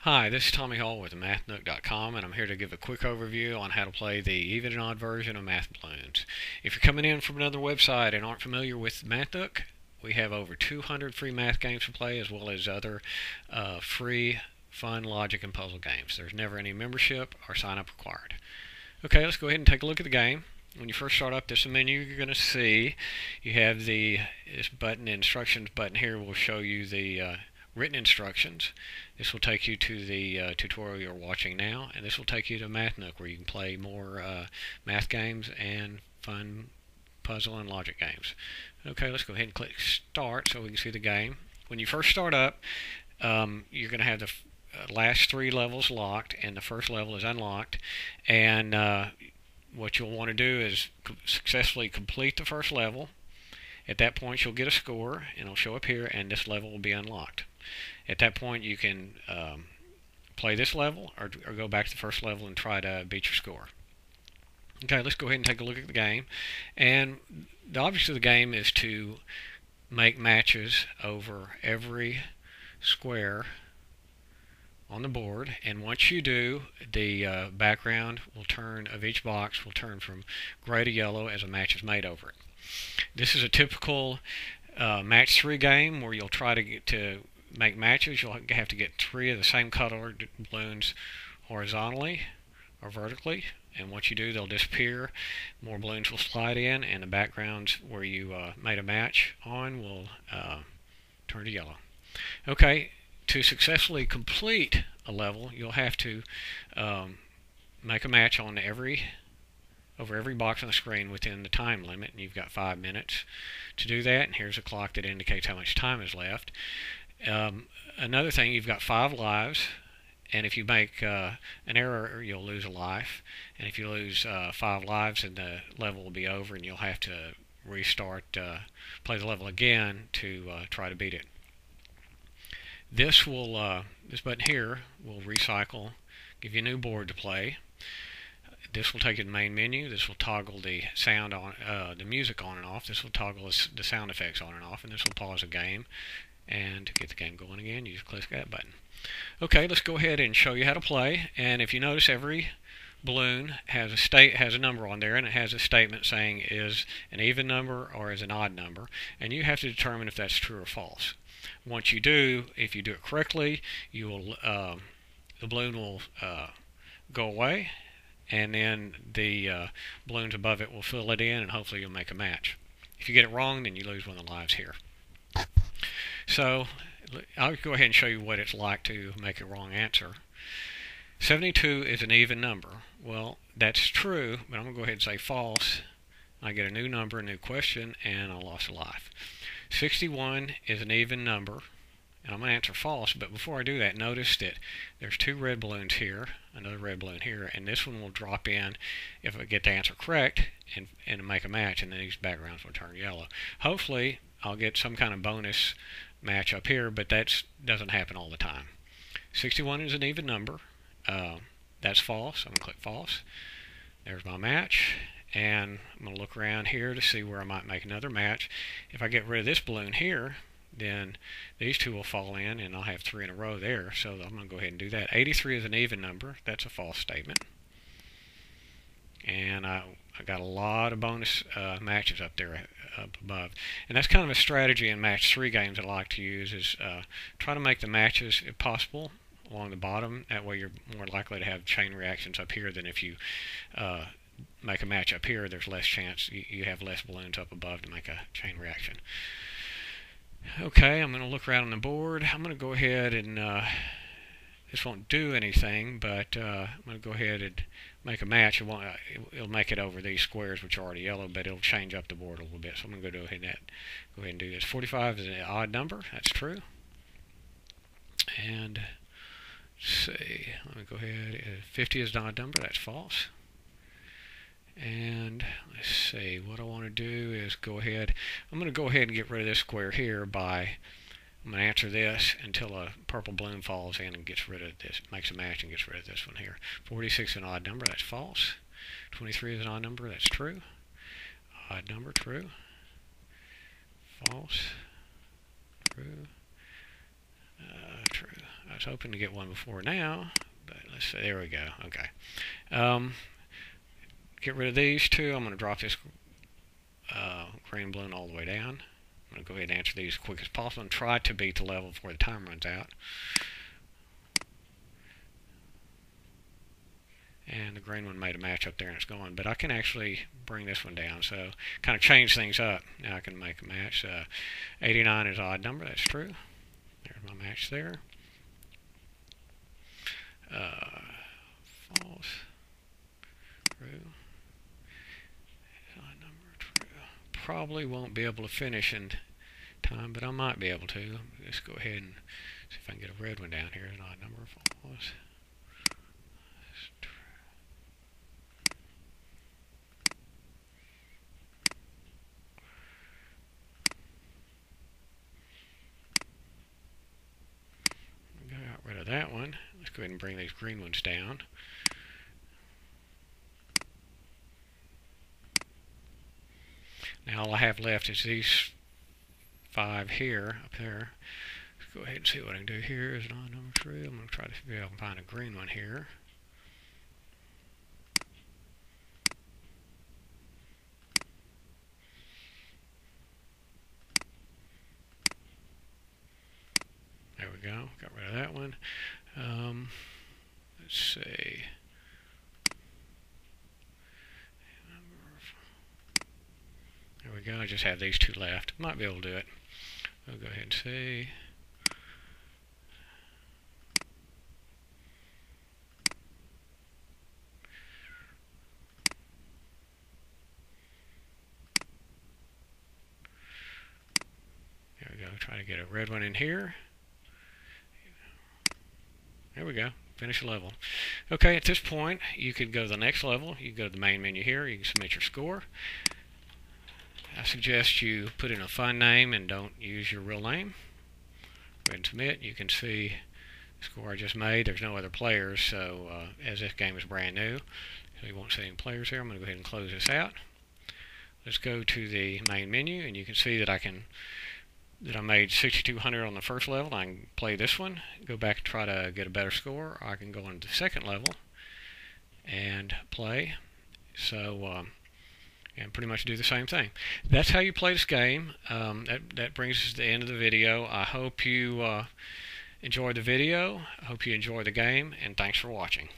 Hi, this is Tommy Hall with MathNook.com and I'm here to give a quick overview on how to play the even and odd version of Math Balloons. If you're coming in from another website and aren't familiar with MathNook, we have over 200 free math games to play as well as other uh, free fun logic and puzzle games. There's never any membership or sign up required. Okay, let's go ahead and take a look at the game. When you first start up, this menu you're going to see. You have the this button, instructions button here will show you the uh, written instructions. This will take you to the uh, tutorial you're watching now, and this will take you to MathNook where you can play more uh, math games and fun puzzle and logic games. Okay, let's go ahead and click Start so we can see the game. When you first start up, um, you're going to have the uh, last three levels locked, and the first level is unlocked. And uh, what you'll want to do is successfully complete the first level. At that point, you'll get a score, and it'll show up here, and this level will be unlocked. At that point, you can um, play this level or, or go back to the first level and try to beat your score. Okay, let's go ahead and take a look at the game. And the object of the game is to make matches over every square on the board and once you do the uh, background will turn of each box will turn from gray to yellow as a match is made over it. This is a typical uh, match three game where you'll try to get to make matches, you'll have to get three of the same colored balloons horizontally or vertically. And once you do, they'll disappear. More balloons will slide in, and the backgrounds where you uh, made a match on will uh, turn to yellow. Okay, to successfully complete a level, you'll have to um, make a match on every over every box on the screen within the time limit, and you've got five minutes to do that. And here's a clock that indicates how much time is left. Um, another thing, you've got five lives, and if you make uh, an error, you'll lose a life. And if you lose uh, five lives, then the level will be over, and you'll have to restart, uh, play the level again to uh, try to beat it. This will, uh, this button here will recycle, give you a new board to play. This will take you to the main menu. This will toggle the sound on, uh, the music on and off. This will toggle the sound effects on and off, and this will pause a game. And to get the game going again, you just click that button. Okay, let's go ahead and show you how to play. And if you notice, every balloon has a state has a number on there, and it has a statement saying is an even number or is an odd number, and you have to determine if that's true or false. Once you do, if you do it correctly, you will uh, the balloon will uh, go away, and then the uh, balloons above it will fill it in, and hopefully you'll make a match. If you get it wrong, then you lose one of the lives here. So I'll go ahead and show you what it's like to make a wrong answer. 72 is an even number. Well, that's true, but I'm going to go ahead and say false. I get a new number, a new question, and I lost a life. 61 is an even number, and I'm going to answer false, but before I do that, notice that there's two red balloons here, another red balloon here, and this one will drop in if I get the answer correct and, and make a match, and then these backgrounds will turn yellow. Hopefully, I'll get some kind of bonus match up here, but that doesn't happen all the time. 61 is an even number. Uh, that's false. I'm going to click false. There's my match. And I'm going to look around here to see where I might make another match. If I get rid of this balloon here, then these two will fall in, and I'll have three in a row there. So I'm going to go ahead and do that. 83 is an even number. That's a false statement. And I, I got a lot of bonus uh, matches up there up above. And that's kind of a strategy in match three games I like to use is uh, try to make the matches, if possible, along the bottom. That way you're more likely to have chain reactions up here than if you uh, make a match up here. There's less chance you, you have less balloons up above to make a chain reaction. Okay, I'm going to look around on the board. I'm going to go ahead and uh, this won't do anything, but uh, I'm going to go ahead and make a match. It won't, uh, it'll make it over these squares, which are already yellow, but it'll change up the board a little bit. So I'm going to go ahead and, go ahead and do this. 45 is an odd number. That's true. And see, let me go ahead. 50 is an odd number. That's false. And let's see, what I want to do is go ahead. I'm going to go ahead and get rid of this square here by I'm going to answer this until a purple bloom falls in and gets rid of this, makes a match and gets rid of this one here. 46 is an odd number, that's false. 23 is an odd number, that's true. Odd number, true. False. True. Uh, true. I was hoping to get one before now, but let's see. There we go. Okay. Um, get rid of these two. I'm going to drop this uh, green balloon all the way down. I'm going to go ahead and answer these as quick as possible and try to beat the level before the time runs out. and the green one made a match up there and it's gone. But I can actually bring this one down, so kind of change things up. Now I can make a match. Uh, 89 is odd number, that's true. There's my match there. Uh, false, true. Odd number, true. Probably won't be able to finish in time, but I might be able to. Let's go ahead and see if I can get a red one down here. An odd number, false. rid of that one. Let's go ahead and bring these green ones down. Now all I have left is these five here, up there. Let's go ahead and see what I can do here. Is not number three. I'm going to try to see if I can find a green one here. There we go. Got rid of that one. Um, let's see. There go. I just have these two left. Might be able to do it. I'll go ahead and see. There we go. Try to get a red one in here. There we go. Finish level. Okay, at this point, you could go to the next level. You go to the main menu here. You can submit your score. I suggest you put in a fun name and don't use your real name. Go ahead and submit. You can see the score I just made. There's no other players, so uh, as this game is brand new, so you won't see any players here. I'm going to go ahead and close this out. Let's go to the main menu, and you can see that I can that I made 6200 on the first level. I can play this one, go back and try to get a better score. I can go on to the second level and play. So, um, and pretty much do the same thing. That's how you play this game. Um, that, that brings us to the end of the video. I hope you uh, enjoyed the video. I hope you enjoy the game, and thanks for watching.